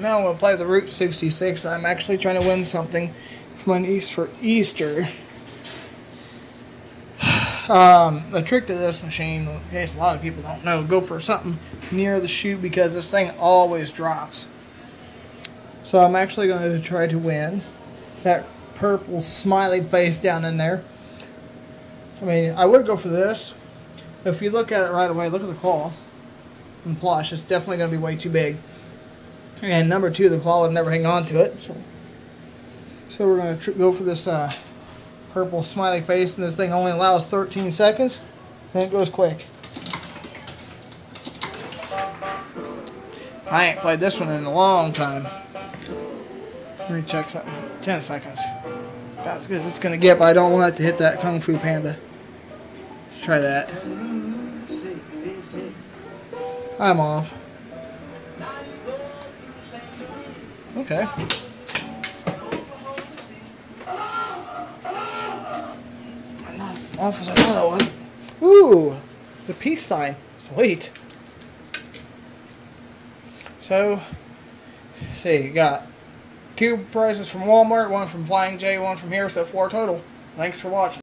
Now I'm going to play the Route 66. I'm actually trying to win something for my niece for Easter. Um, the trick to this machine, in case a lot of people don't know, go for something near the chute because this thing always drops. So I'm actually going to try to win that purple smiley face down in there. I mean, I would go for this. If you look at it right away, look at the claw and plush. It's definitely going to be way too big. And number two, the claw would never hang on to it. So, so we're going to go for this uh, purple smiley face, and this thing only allows 13 seconds, and it goes quick. I ain't played this one in a long time. Let me check something. 10 seconds. That's good it's going to get, but I don't want it to hit that Kung Fu Panda. Let's try that. I'm off. Okay. Off as I thought I was. Ooh, the peace sign. Sweet. So, see, you got two prizes from Walmart, one from Flying J, one from here, so four total. Thanks for watching.